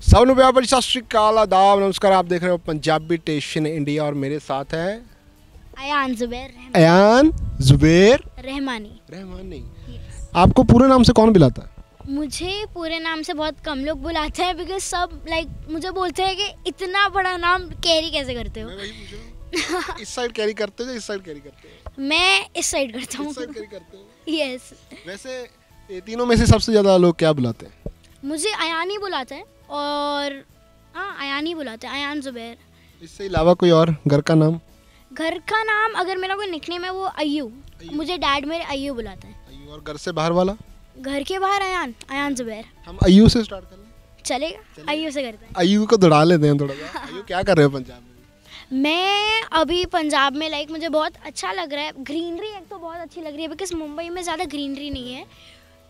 सब लोग व्यापारी सत श्रीकाल आदाब नमस्कार आप देख रहे हो पंजाबी टेशन इंडिया और मेरे साथ है अयान जुबेर अयान जुबैर रहमानी। रहमानी। आपको पूरे नाम से कौन बुलाता है? मुझे पूरे नाम से बहुत कम लोग बुलाते हैं बिकॉज़ सब लाइक मुझे बोलते हैं कि इतना बड़ा नाम कैरी कैसे करते हो? इस साइड कैरी करते हो इस साइड कैरी करते हो? मैं इस साइड करता हूँ। Yes yes. वैसे तीनों में से सबसे ज़्यादा लोग क्या बुलाते हैं? मुझे अयान ही बुलाते हैं। और हाँ अयान ही बुलाते हैं अयान जुबैर। इससे अलावा कोई और घर का नाम? घर का नाम अगर मेरा कोई निकनेम है वो अयू मुझे डैड मेरे अयू बुलाता है। अयू और घर से बाहर वाला? घर के बाहर अयान अयान जुबैर। हम अयू से स्टार्ट कर लें? चलेगा अयू से करते हैं अयू को दौड़ा लेते हैं थोड़ा सा। अयू क्या कर रहे हो पंजाब में? मैं अभी पंजाब में लाइक मुझे बहुत अच्छा लग रहा है। ग्रीनरी एक तो बहुत अच्छी लग रही है बिकॉज़ मुंबई में ज़्यादा ग्रीनरी नहीं है।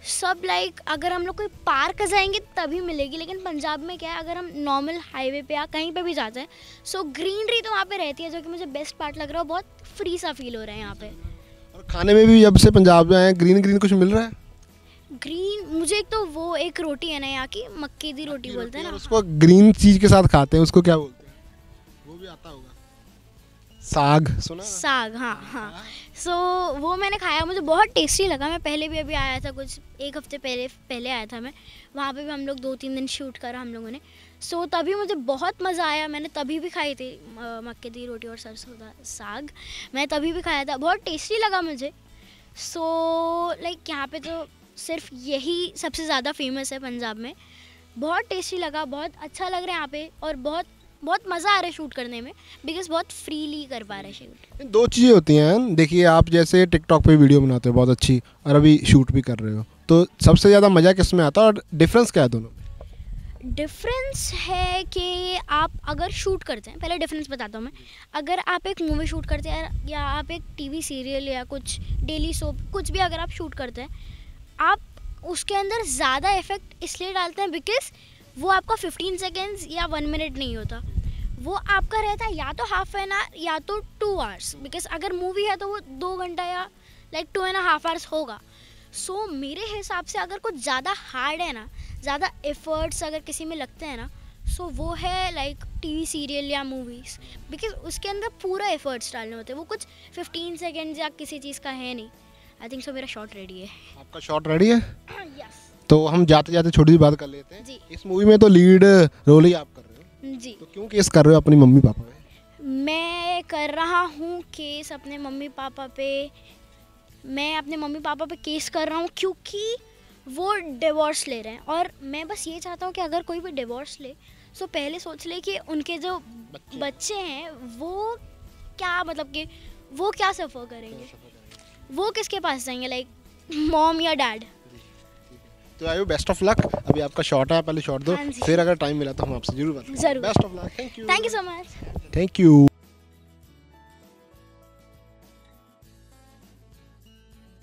सब लाइक अगर हम लोग कोई पार्क जाएँगे तभी मिलेगी लेकिन पंजाब में क्या है अगर हम नॉर्मल हाईवे पे या कहीं पे भी जाते हैं सो ग्रीनरी तो वहाँ पे रहती है जो कि मुझे बेस्ट पार्ट लग रहा है बहुत फ्री सा फील हो रहा है यहाँ पे। और खाने में भी जब से पंजाब में आए ग्रीन ग्रीन कुछ मिल रहा है? ग्रीन मुझे एक तो वो एक रोटी है ना यहाँ की मक्के की रोटी बोलते हैं ना। उसको ग्रीन चीज़ के साथ खाते हैं उसको क्या बोलते हैं? वो भी आता होगा। साग। सुना ना? साग हाँ हाँ। सो so, वो मैंने खाया मुझे बहुत टेस्टी लगा। मैं पहले भी अभी आया था कुछ एक हफ़्ते पहले पहले आया था मैं। वहाँ पे भी हम लोग दो तीन दिन शूट करा हम लोगों ने। सो so, तभी मुझे बहुत मज़ा आया। मैंने तभी भी खाई थी मक्के की रोटी और सरसों का साग। मैं तभी भी खाया था। बहुत टेस्टी लगा मुझे। सो लाइक यहाँ पे तो सिर्फ़ यही सबसे ज़्यादा फ़ेमस है पंजाब में। बहुत टेस्टी लगा बहुत अच्छा लग रहा है यहाँ पे। और बहुत बहुत मज़ा आ रहा है शूट करने में बिकॉज़ बहुत फ्रीली कर पा रहे हैं शूट दो चीज़ें होती हैं। देखिए आप जैसे टिकटॉक पे वीडियो बनाते हो बहुत अच्छी और अभी शूट भी कर रहे हो तो सबसे ज़्यादा मज़ा किसमें आता है और डिफरेंस क्या है दोनों में? डिफरेंस है कि आप अगर शूट करते हैं पहले डिफरेंस बताता हूँ मैं। अगर आप एक मूवी शूट करते हैं या आप एक टीवी सीरियल या कुछ डेली सोप कुछ भी अगर आप शूट करते हैं आप उसके अंदर ज़्यादा इफ़ेक्ट इसलिए डालते हैं बिकॉज़ वो आपका 15 सेकेंड्स या वन मिनट नहीं होता। वो आपका रहता है या तो हाफ़ एन आवर या तो टू आवर्स बिकॉज़ अगर मूवी है तो वो दो घंटा या like two and half hours होगा। सो so, मेरे हिसाब से अगर कुछ ज़्यादा हार्ड है ना ज़्यादा एफर्ट्स अगर किसी में लगते हैं ना सो so, वो है लाइक टीवी सीरियल या मूवीज़ बिकॉज़ उसके अंदर पूरा एफर्ट्स डालने होते हैं। वो कुछ 15 सेकेंड्स या किसी चीज़ का है नहीं। आई थिंक सो मेरा शॉट रेडी है। आपका शॉट रेडी है? यस तो हम जाते जाते छोटी सी बात कर लेते हैं। जी। इस मूवी में तो लीड रोल ही आप कर रहे हो। जी। तो क्यों केस कर रहे हो अपनी मम्मी पापा पे? मैं कर रहा हूँ केस अपने मम्मी पापा पे। मैं अपने मम्मी पापा पे केस कर रहा हूँ क्योंकि वो डिवोर्स ले रहे हैं। और मैं बस ये चाहता हूँ कि अगर कोई भी डिवोर्स ले तो पहले सोच ले कि उनके जो बच्चे। बच्चे हैं वो क्या मतलब कि वो क्या सफ़र करेंगे? वो किसके पास जाएँगे? लाइक मॉम या डैड तो आयो बेस्ट ऑफ़ लक अभी आपका शॉट है पहले शॉट दो। हाँ फिर अगर टाइम मिला तो हम आपसे ज़रूर बात। Best of luck thank you thank you so much thank you